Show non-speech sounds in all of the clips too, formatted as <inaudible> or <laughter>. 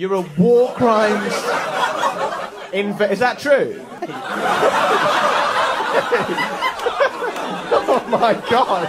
You're a war crimes. Inve- is that true? <laughs> oh my god.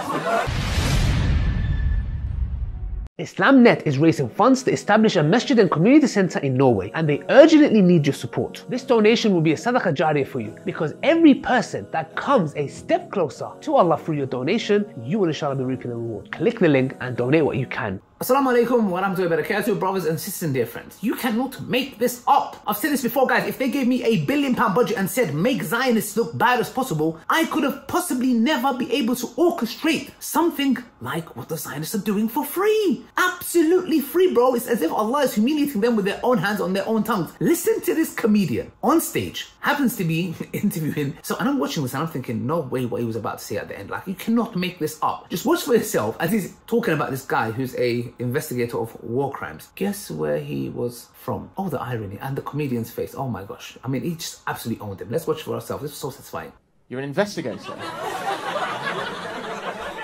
IslamNet is raising funds to establish a masjid and community center in Norway, and they urgently need your support. This donation will be a sadaqah jariyah for you because every person that comes a step closer to Allah through your donation, you will inshallah be reaping the reward. Click the link and donate what you can. Assalamu alaikum wa rahmatullahi barakatuh, brothers and sisters and dear friends. You cannot make this up. I've said this before, guys. If they gave me a billion pound budget and said make Zionists look bad as possible, I could have possibly never be able to orchestrate something like what the Zionists are doing for free. Absolutely free, bro. It's as if Allah is humiliating them with their own hands on their own tongues. Listen to this comedian on stage, happens to be <laughs> interviewing. So, and I'm watching this and I'm thinking, no way what he was about to say at the end. Like, you cannot make this up. Just watch for yourself as he's talking about this guy who's a investigator of war crimes. Guess where he was from? Oh, the irony and the comedian's face. Oh my gosh. I mean, he just absolutely owned him. Let's watch for ourselves. This was so satisfying. You're an investigator.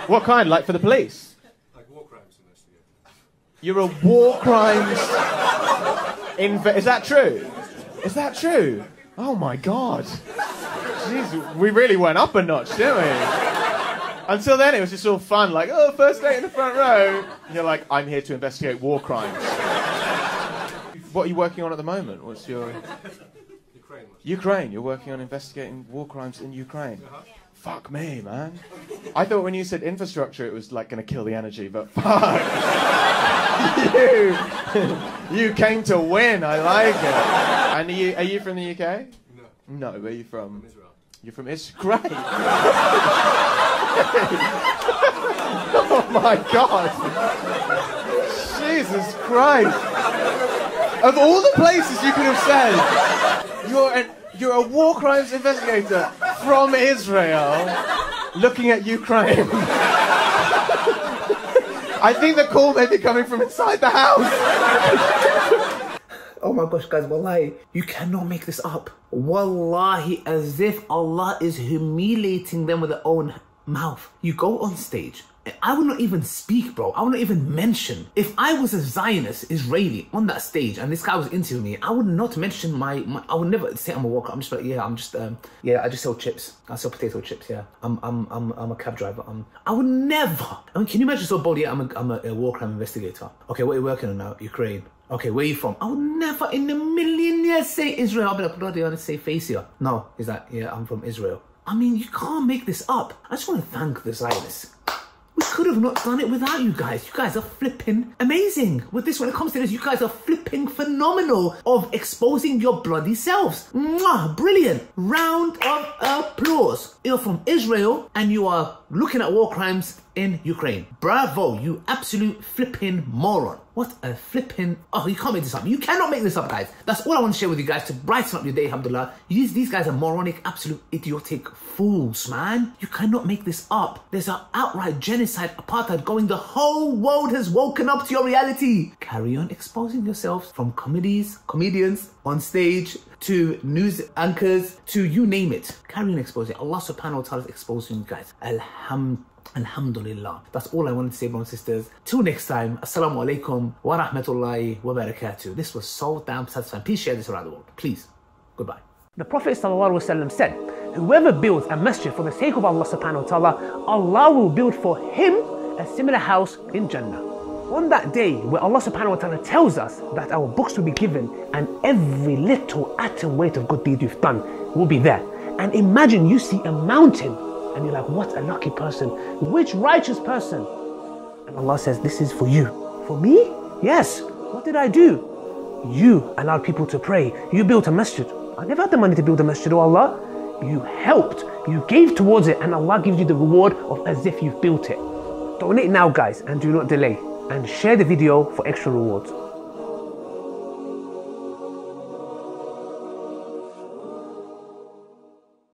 what kind? Like for the police? Like war crimes investigator. You're a war crimes. Inve- is that true? Is that true? Oh my god. Jeez, we really went up a notch, didn't we? Until then, it was just all fun, like, oh, first date in the front row. And you're like, I'm here to investigate war crimes. what are you working on at the moment? What's your. Ukraine. Ukraine. You're working on investigating war crimes in Ukraine. Uh-huh. Fuck me, man. I thought when you said infrastructure, it was like going to kill the energy, but fuck. <laughs> you, you came to win. I like it. And are you, are you from the UK? No. No, where are you from? Israel. You're from Israel. <laughs> Great. <laughs> oh my God. Jesus Christ. Of all the places you could have said, you're, an, you're a war crimes investigator from Israel looking at Ukraine. <laughs> I think the call may be coming from inside the house. <laughs> Oh my gosh, guys, wallahi, you cannot make this up. Wallahi, as if Allah is humiliating them with their own mouth. You go on stage. I would not even speak, bro. I would not even mention. If I was a Zionist Israeli on that stage and this guy was interviewing me, I would not mention my. my I would never say I'm a walker. I'm just like, yeah, I'm just, um, yeah, I just sell chips. I sell potato chips. Yeah, I'm, I'm, I'm, I'm a cab driver. I'm, I would never. I mean, can you imagine so bold? Yeah, I'm a, I'm a, a war crime investigator. Okay, what are you working on now? Ukraine. Okay, where are you from? I would never in a million years say Israel. I'll be like, bloody honest, say Facia. No, is that, yeah, I'm from Israel. I mean, you can't make this up. I just want to thank the Zionists. We could have not done it without you guys. You guys are flipping amazing. With this, when it comes to this, you guys are flipping phenomenal of exposing your bloody selves. Mwah, brilliant. Round of applause. You're from Israel and you are looking at war crimes in Ukraine. Bravo, you absolute flipping moron. What a flipping... Oh, you can't make this up. You cannot make this up, guys. That's all I want to share with you guys to brighten up your day, alhamdulillah. These, these guys are moronic, absolute idiotic fools, man. You cannot make this up. There's an outright genocide, apartheid going. The whole world has woken up to your reality. Carry on exposing yourselves from comedies, comedians on stage, to news anchors, to you name it. Carry on exposing. Allah subhanahu wa ta'ala is exposing you guys. Alhamdulillah. Alhamdulillah. That's all I wanted to say, brothers and sisters. Till next time, Assalamu alaikum wa rahmatullahi wa barakatuh. This was so damn satisfying. Please share this around the world. Please. Goodbye. The Prophet ﷺ said, Whoever builds a masjid for the sake of Allah subhanahu wa ta'ala, Allah will build for him a similar house in Jannah. On that day where Allah subhanahu wa ta'ala tells us that our books will be given and every little atom weight of good deed you've done will be there. And imagine you see a mountain and you're like, what a lucky person. Which righteous person? And Allah says, this is for you. For me? Yes. What did I do? You allowed people to pray. You built a masjid. I never had the money to build a masjid, oh Allah. You helped. You gave towards it and Allah gives you the reward of as if you've built it. Donate now guys and do not delay. And share the video for extra rewards.